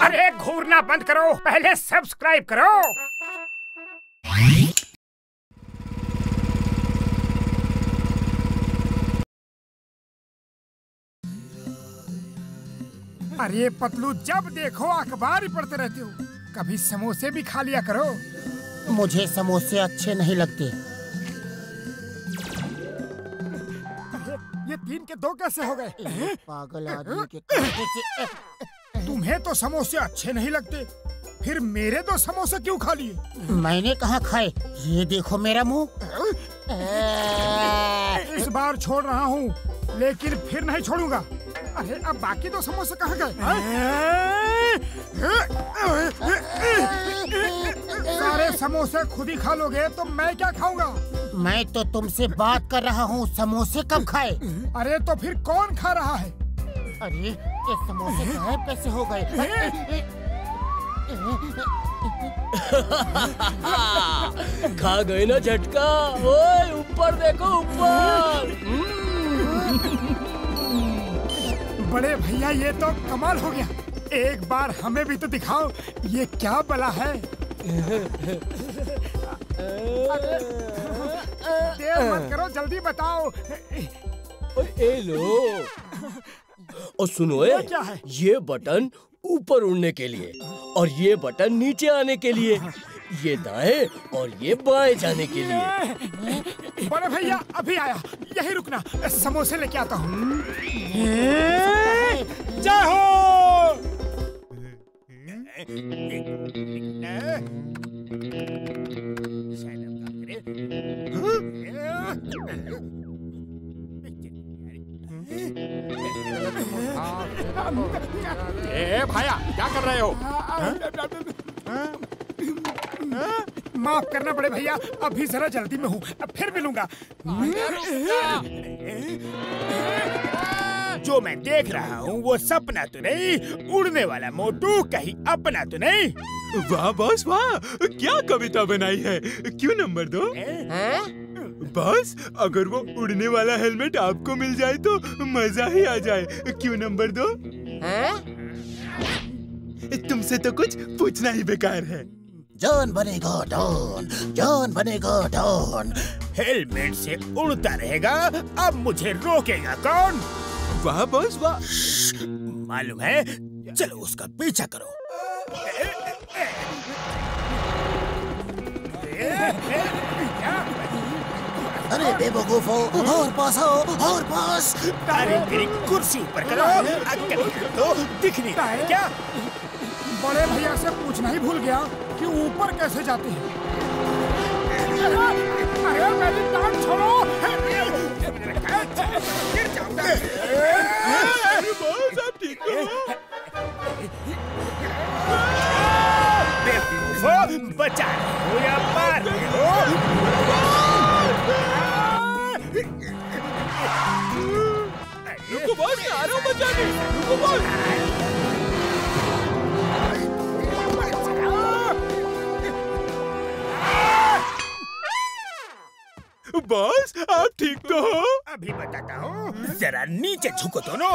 अरे घूरना बंद करो, पहले सब्सक्राइब करो। अरे पतलू, जब देखो अखबार ही पढ़ते रहते हो, कभी समोसे भी खा लिया करो। मुझे समोसे अच्छे नहीं लगते। के दो कैसे हो गए? पागल आदमी के तुम्हें तो समोसे अच्छे नहीं लगते। फिर मेरे दो समोसे क्यों खा लिए? मैंने कहा खाए? ये देखो मेरा मुँह। इस बार छोड़ रहा हूँ लेकिन फिर नहीं छोड़ूँगा। अरे अब बाकी तो समोसे कहाँ गए? सारे समोसे खुद ही खा लोगे तो मैं क्या खाऊँगा? मैं तो तुमसे बात कर रहा हूँ समोसे कब खाए? अरे तो फिर कौन खा रहा है? अरे ये समोसे गायब कैसे हो गए? खा गए ना झटका। ओए ऊपर देखो ऊपर। बड़े भैया ये तो कमाल हो गया। एक बार हमें भी तो दिखाओ ये क्या बला है? मत करो जल्दी बताओ। ए लो। और सुनो ए, ये क्या है? ये बटन ऊपर उड़ने के लिए और ये बटन नीचे आने के लिए ये दाएँ और ये बाएँ जाने के लिए। बड़े भैया अभी आया। यही रुकना। समोसे लेके आता हूँ? रहे हो? माफ़ करना पड़े भैया अभी जरा जल्दी में हूँ फिर मिलूँगा। जो मैं देख रहा हूँ वो सपना तो नहीं उड़ने वाला मोटू कहीं अपना तो नहीं। वाह बॉस वाह क्या कविता बनाई है क्यों नंबर दो? बॉस अगर वो उड़ने वाला हेलमेट आपको मिल जाए तो मज़ा ही आ जाए क्यों नंबर दो? तुमसे तो कुछ पूछना ही बेकार है। जॉन बनेगा डॉन जॉन बनेगा डॉन। हेलमेट से उड़ता रहेगा अब मुझे रोकेगा कौन? वाह बॉस वाह। मालूम है चलो उसका पीछा करो। अरे बेवकूफो और पास आओ और पास। अरे तेरी कुर्सी ऊपर करो अक्कल तो दिख नहीं रहा है क्या? बड़े भैया से पूछना ही भूल गया कि ऊपर कैसे जाते हैं अरे मेरी टांग छोड़ो गिर जाऊँगा बॉस आप ठीक तो हो? अभी बताता हूँ। जरा नीचे झुको दोनों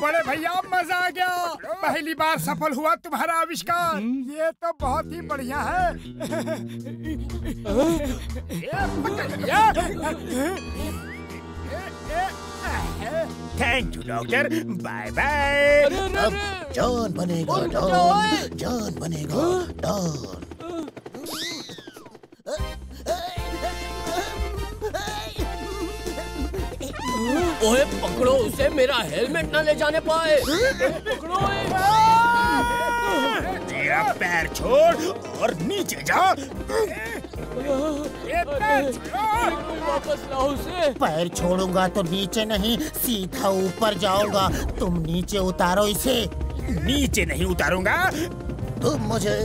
बड़े भैया मज़ा आ गया। पहली बार सफल हुआ तुम्हारा आविष्कार। ये तो बहुत ही बढ़िया है। Thank you doctor bye bye अब जॉन बनेगा डॉन। जॉन बनेगा डॉन। ओए पकड़ो उसे मेरा हेलमेट ना ले जाने पाए। पकड़ो तेरा पैर छोड़ और नीचे जा। वापस लाओ उसे पैर छोड़ूँगा तो नीचे नहीं सीधा ऊपर जाऊँगा। तुम नीचे उतारो इसे। नीचे नहीं उतारूँगा? तुम मुझे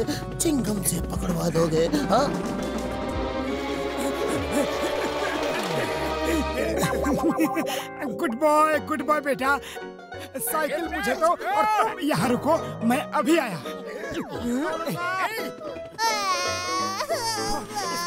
चिंगम से पकड़वा दोगे हाँ? गुड बॉय गुड बॉय बेटा। साइकिल मुझे दो और तुम यहाँ रुको मैं अभी आया।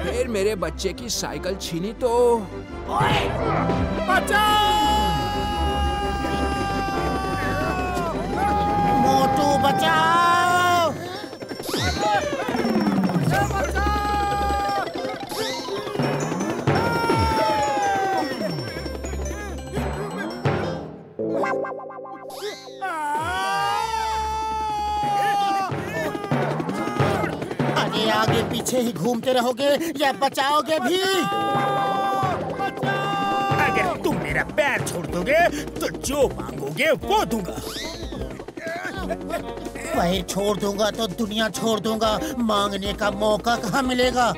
फिर मेरे बच्चे की साइकिल छीनी तो बचाओ! मोटू बचाओ पीछे ही घूमते रहोगे या बचाओगे भी? अगर तुम मेरा पैर छोड़ दोगे तो जो मांगोगे वो दूँगा। पैर छोड़ दूँगा तो दुनिया छोड़ दूँगा। मांगने का मौका कहाँ मिलेगा?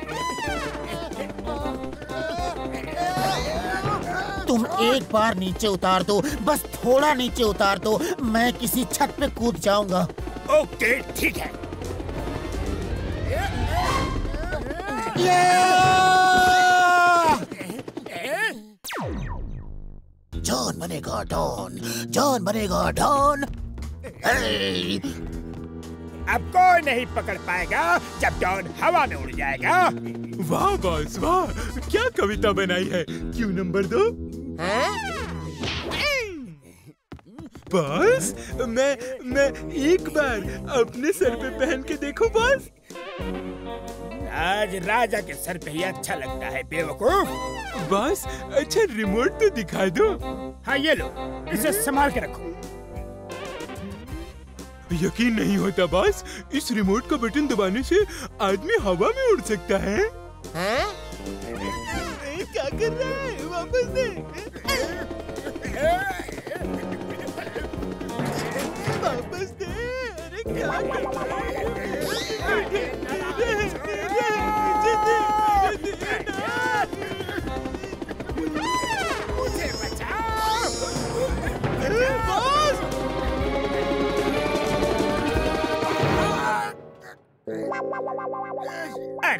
तुम एक बार नीचे उतार दो बस थोड़ा नीचे उतार दो। मैं किसी छत पे कूद जाऊँगा। ओके ठीक है। जॉन बनेगा डॉन जॉन बनेगा डॉन अब कोई नहीं पकड़ पाएगा जब डॉन हवा में उड़ जाएगा। वाह बॉस वाह। क्या कविता बनाई है? क्यों नंबर दो? बॉस मैं मैं एक बार अपने सर पे पहन के देखूँ बॉस आज राजा के सर पे ही अच्छा लगता है बेवकूफ़। बॉस अच्छा रिमोट तो दिखा दो। हाँ ये लो इसे संभाल के रखो। यकीन नहीं होता बॉस इस रिमोट का बटन दबाने से आदमी हवा में उड़ सकता है। ए, क्या कर रहा है? वापस दे। वापस दे। अरे क्या कर रहा है?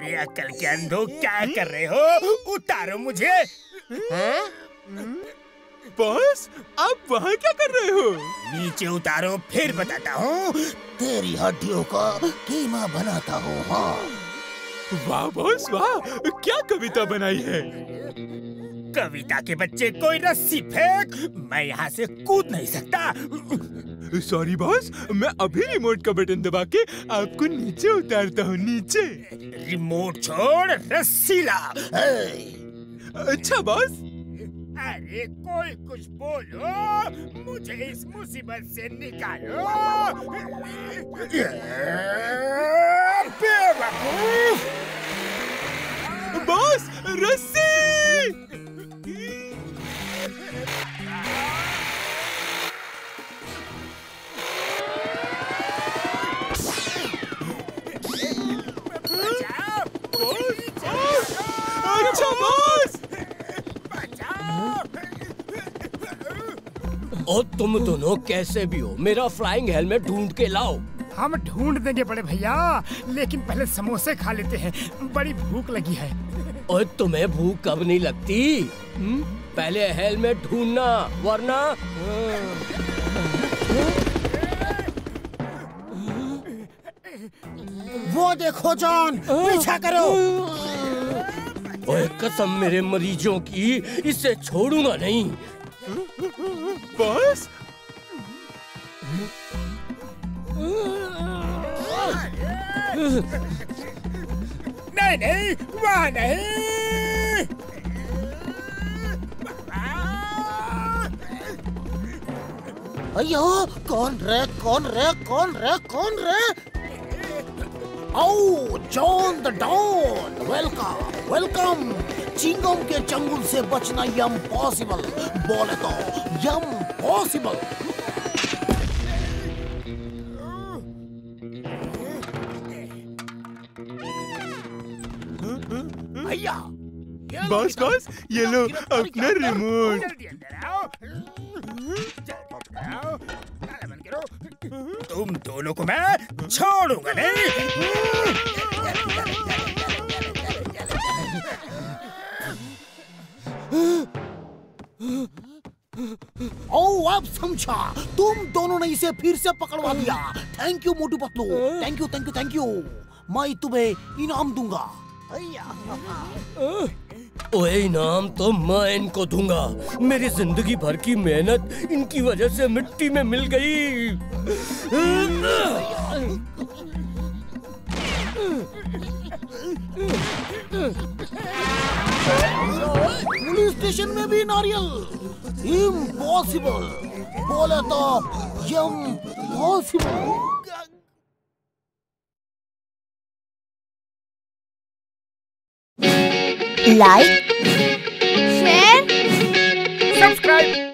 अरे अकल के अंधो क्या कर रहे हो? उतारो मुझे। बॉस आप वहाँ क्या कर रहे हो? नीचे उतारो फिर बताता हूँ। तेरी हड्डियों का कीमा बनाता हूँ हाँ। वाह बॉस वाह क्या कविता बनाई है? कविता के बच्चे कोई रस्सी फेंक। मैं यहाँ से कूद नहीं सकता। सॉरी बॉस मैं अभी रिमोट का बटन दबा के आपको नीचे उतारता हूँ नीचे। रिमोट छोड़ रस्सी ला अच्छा बॉस अरे कोई कुछ बोलो। मुझे इस मुसीबत से निकालो। बॉस रस्सी और तुम दोनों कैसे भी हो मेरा फ्लाइंग हेलमेट ढूंढ के लाओ। हम ढूंढ देंगे बड़े भैया लेकिन पहले समोसे खा लेते हैं। बड़ी भूख लगी है। और तुम्हें भूख कब नहीं लगती? हुँ? पहले हेलमेट ढूंढना वरना वो देखो जॉन पीछा करो। ओए कसम मेरे मरीजों की इसे छोड़ूँगा नहीं। बॉस नहीं नहीं वहाँ नहीं अयो कौन रे कौन रे कौन रे कौन रे? ओ John the don welcome welcome Chingum के चंगुल से बचना यम पॉसिबल बोले तो यम impossible! भैया बस बस ये लो अपना रिमोट तुम दोनों को मैं छोड़ूँगा नहीं अब समझा। तुम दोनों ने इसे फिर से पकड़वा दिया। Thank you Motu Patlu. Thank you thank you thank you मैं तुम्हें इनाम दूँगा। ओए इनाम तो मैं इनको दूँगा। मेरी ज़िंदगी भर की मेहनत इनकी वजह से मिट्टी में मिल गई। पुलिस स्टेशन में भी नारियल। इम्पॉसिबल बोले तो I'm possible like share subscribe